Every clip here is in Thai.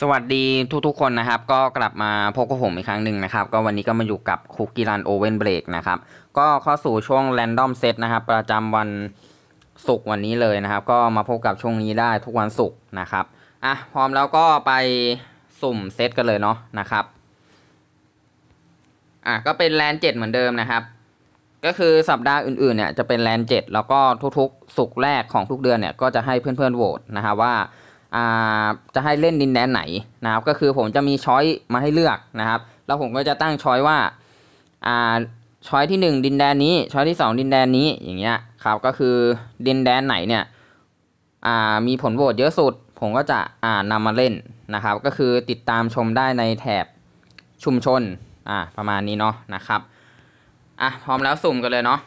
สวัสดีทุกๆคนนะครับ ก็กลับมาพบกับผมอีกครั้งหนึ่งนะครับ ก็วันนี้ก็มาอยู่กับคุกกี้รันโอเวนเบรกนะครับ ก็เข้าสู่ช่วงแรนดอมเซตนะครับ ประจำวันศุกร์วันนี้เลยนะครับ ก็มาพบกับช่วงนี้ได้ทุกวันศุกร์นะครับอะพร้อมแล้วก็ไปสุ่มเซตกันเลยเนาะนะครับอะก็เป็นแลนเจ็ดเหมือนเดิมนะครับ ก็คือสัปดาห์อื่นๆเนี่ยจะเป็นแลนเจ็ดแล้วก็ทุกๆศุกร์แรกของทุกเดือนเนี่ยก็จะให้เพื่อนๆโหวตนะครับว่า จะให้เล่นดินแดนไหนนะครับ ก็คือผมจะมีช้อยมาให้เลือกนะครับ แล้วผมก็จะตั้งช้อยว่าช้อยที่ 1 ดินแดนนี้ ช้อยที่ 2 ดินแดนนี้อย่างเงี้ยครับก็คือดินแดนไหนเนี่ยมีผลโหวตเยอะสุด ผมก็จะอ่านำมาเล่นนะครับ ก็คือติดตามชมได้ในแถบชุมชนประมาณนี้เนาะนะครับอะพร้อมแล้วสุ่มกันเลยเนาะ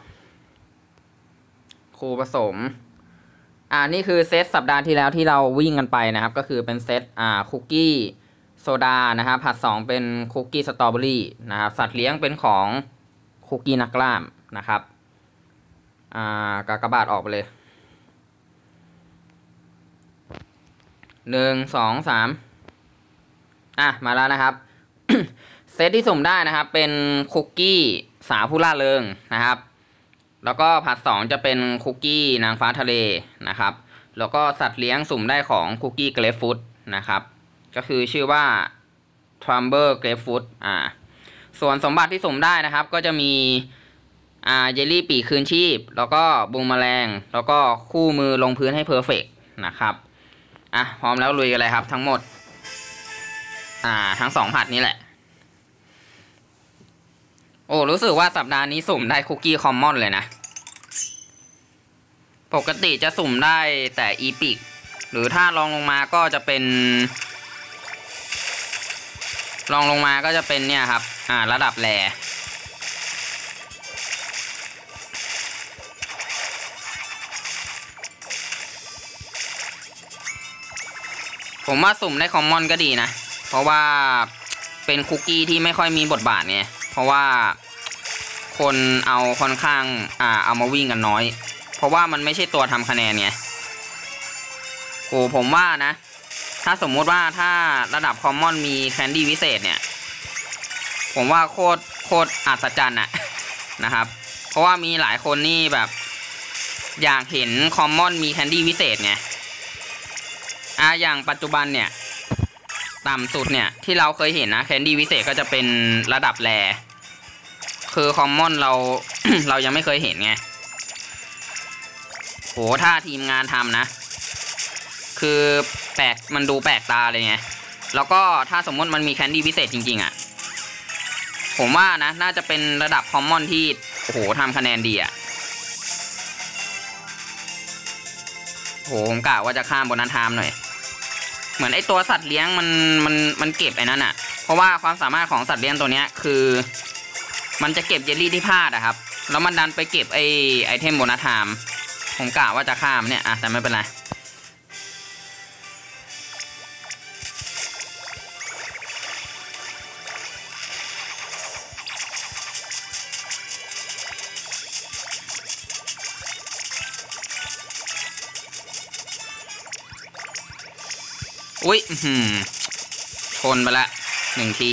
ครูผสม อ่านี่คือเซตสัปดาห์ที่แล้วที่เราวิ่งกันไปนะครับ ก็คือเป็นเซตอ่าคุกกี้โซดานะครับผัดสองเป็นคุกกี้สตรอเบอรี่นะครับสัตว์เลี้ยงเป็นของคุกกี้นักล่ามนะครับอ่ากากบาทออกไปเลยหนึ่งสองสามอะมาแล้วนะครับ เซตที่สุ่มได้นะครับ เป็นคุกกี้สาวผู้ล่าเริงนะครับ แล้วก็ผัดสองจะเป็นคุกกี้นางฟ้าทะเลนะครับ แล้วก็สัตว์เลี้ยงสุ่มได้ของคุกกี้เกรฟฟูดนะครับ ก็คือชื่อว่าทรัมเบอร์เกรฟฟูดอ่า ส่วนสมบัติที่สุ่มได้นะครับ ก็จะมีอ่าเยลลี่ปีคืนชีพ แล้วก็บูมแมลง แล้วก็คู่มือลงพื้นให้เพอร์เฟกนะครับ อะพร้อมแล้วลุยกันเลยครับทั้งหมด อ่าทั้งสองผัดนี้แหละ โอ้ รู้สึกว่าสัปดาห์นี้สุ่มได้คุกกี้คอมมอนเลยนะ ปกติจะสุ่มได้แต่อีพิกหรือถ้าลองลงมาก็จะเป็น ลองลงมาก็จะเป็นเนี่ยครับ อ่า ระดับแรผมว่าสุ่มได้คอมมอนก็ดีนะ เพราะว่าเป็นคุกกี้ที่ไม่ค่อยมีบทบาทไง เพราะว่าคนเอาค่อนข้างอ่าเอามาวิ่งกันน้อย เพราะว่ามันไม่ใช่ตัวทำคะแนนไงโอ้ผมว่านะ ถ้าสมมุติว่าถ้าระดับคอมมอนมีแคนดี้วิเศษเนี่ย ผมว่าโคตรโคตรอัศจรรย์อะนะครับ เพราะว่ามีหลายคนนี่แบบ อยากเห็นคอมมอนมีแคนดี้วิเศษไงอ่าอย่างปัจจุบันเนี่ย ต่ำสุดเนี่ย ที่เราเคยเห็นนะแคนดี้วิเศษก็จะเป็นระดับแรคือคอมมอนเรา เรายังไม่เคยเห็นไงโหถ้าทีมงานทำนะ คือแปลกมันดูแปลกตาเลยไง แล้วก็ถ้าสมมติมันมีแคนดี้พิเศษจริง ๆอะ่ะ ผมว่านะ น่าจะเป็นระดับคอมมอนที่ โอ้โหทำคะแนนดีอะ่ะโหผมกะว่าจะข้าม bonus time หน่อย เหมือนไอตัวสัตว์เลี้ยงมันมันมันเก็บไอ้นั่นอะ่ะ เพราะว่าความสามารถของสัตว์เลี้ยงตัวเนี้ยคือ มันจะเก็บเยลลี่ที่พลาดอะครับ แล้วมันดันไปเก็บไอ item bonus time ผมกะว่าจะข้ามเนี่ยอะแต่ไม่เป็นไร อุ้ยชนไปละหนึ่งที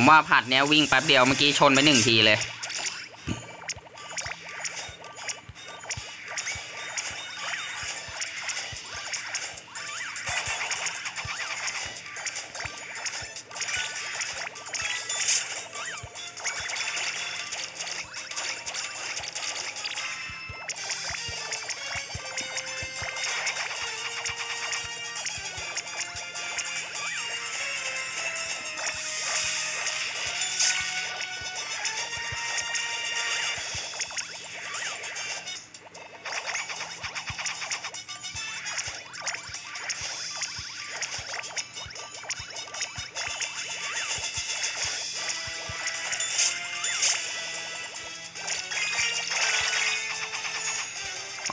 ผมว่าผัดเนี้ยวิ่งแป๊บเดียวเมื่อกี้ชนไปหนึ่งทีเลย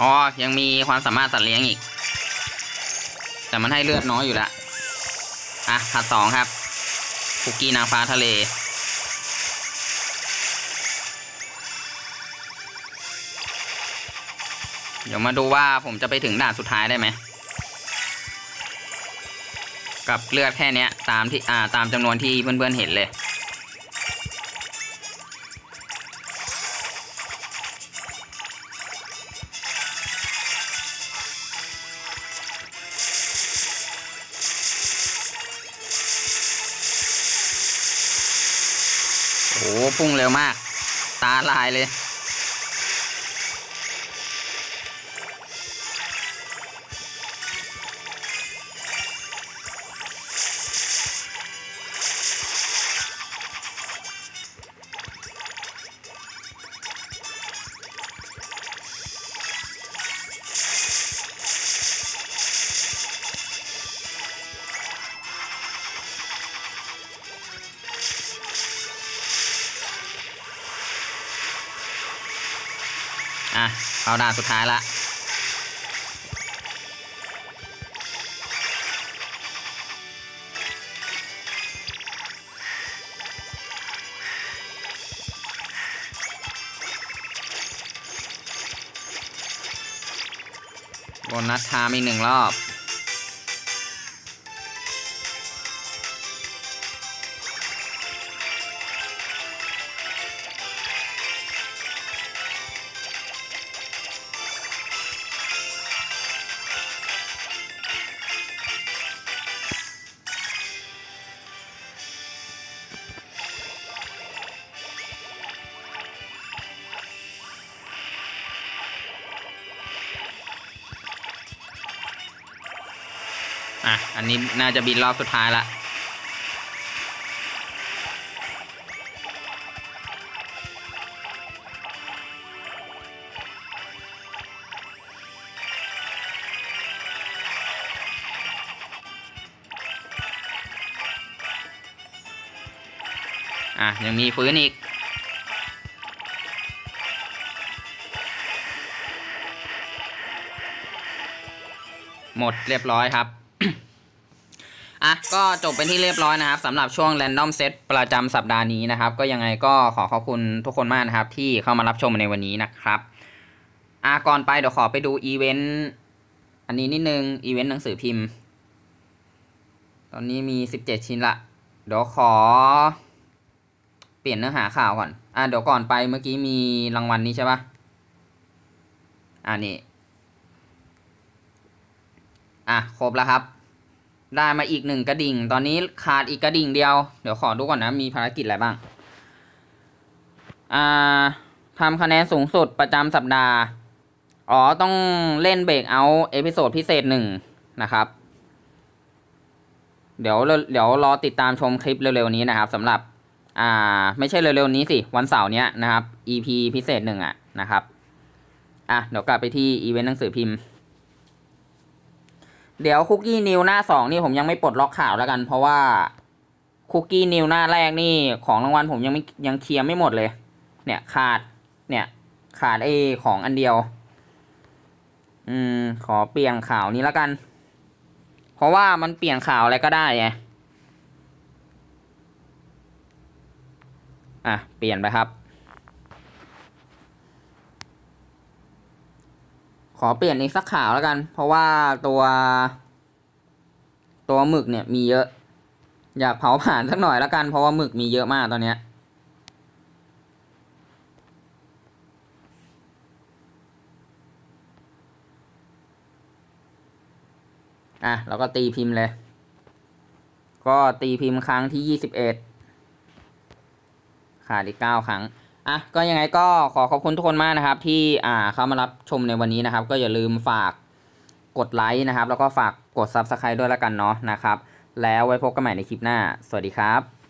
อ๋อ ยังมีความสามารถสัตว์เลี้ยงอีก แต่มันให้เลือดน้อยอยู่ละอะผัดสองครับคุกกี้นางฟ้าทะเล เดี๋ยวมาดูว่าผมจะไปถึงด่านสุดท้ายได้ไหม กับเลือดแค่เนี้ยตามที่อ่าตามจำนวนที่เพื่อนๆเห็นเลย โอ้พุ่งเร็วมาก ตาลายเลย เข้าด่านสุดท้ายละโบนัสทามอีกหนึ่งรอบ อะ อันนี้น่าจะบินรอบสุดท้ายละอะ ยังมีฟื้นอีก หมดเรียบร้อยครับ อะก็จบเป็นที่เรียบร้อยนะครับสำหรับช่วง Random Set ประจำสัปดาห์นี้นะครับ ก็ยังไงก็ขอขอบคุณทุกคนมากนะครับ ที่เข้ามารับชมในวันนี้นะครับอะก่อนไปเดี๋ยวขอไปดูอีเวนต์อันนี้นิดนึงอีเวนต์หนังสือพิมพ์ ตอนนี้มี17ชิ้นละ เดี๋ยวขอ เปลี่ยนเนื้อหาข่าวก่อน อะเดี๋ยวก่อนไปเมื่อกี้มีรางวัลนี้ใช่ปะอะนี่ อะครบแล้วครับ ได้มาอีกหนึ่งกระดิ่ง ตอนนี้ขาดอีกกระดิ่งเดียว เดี๋ยวขอดูก่อนนะ มีภารกิจอะไรบ้าง อ่าทำคะแนนสูงสุดประจำสัปดาห์ อ๋อ ต้องเล่น Breakout Episode พิเศษหนึ่งนะครับ เดี๋ยวเดี๋ยวรอติดตามชมคลิปเร็วๆนี้นะครับสำหรับ อ่า ไม่ใช่เร็วๆนี้สิ วันเสาร์นี้นะครับ EP พิเศษหนึ่งอะนะครับ อะ เดี๋ยวกลับไปที่อีเวนต์หนังสือพิมพ์ เดี๋ยว Cookie News หน้าสองนี่ผมยังไม่ปลดล็อกข่าวแล้วกัน เพราะว่า Cookie News หน้าแรกนี่ของรางวัลผมยังไม่ยังเคลียร์ไม่หมดเลย เนี่ยขาดเนี่ยขาดไอของอันเดียว อืม ขอเปลี่ยนข่าวนี้แล้วกัน เพราะว่ามันเปลี่ยนข่าวอะไรก็ได้ไงอะ เปลี่ยนไปครับ ขอเปลี่ยนอีกสักข่าวแล้วกัน เพราะว่าตัว ตัวหมึกเนี่ยมีเยอะ อยากเผาผ่านสักหน่อยแล้วกัน เพราะว่าหมึกมีเยอะมากตอนเนี้ยอะแล้วก็ตีพิมพ์เลย ก็ตีพิมพ์ครั้งที่ยี่สิบเอ็ดขาดอีกเก้าครั้ง อะก็ยังไงก็ขอขอบคุณทุกคนมากนะครับ ที่อ่าเข้ามารับชมในวันนี้นะครับ ก็อย่าลืมฝากกดไลค์นะครับ แล้วก็ฝากกด Subscribe ด้วยละกันเนาะนะครับ แล้วไว้พบกันใหม่ในคลิปหน้า สวัสดีครับ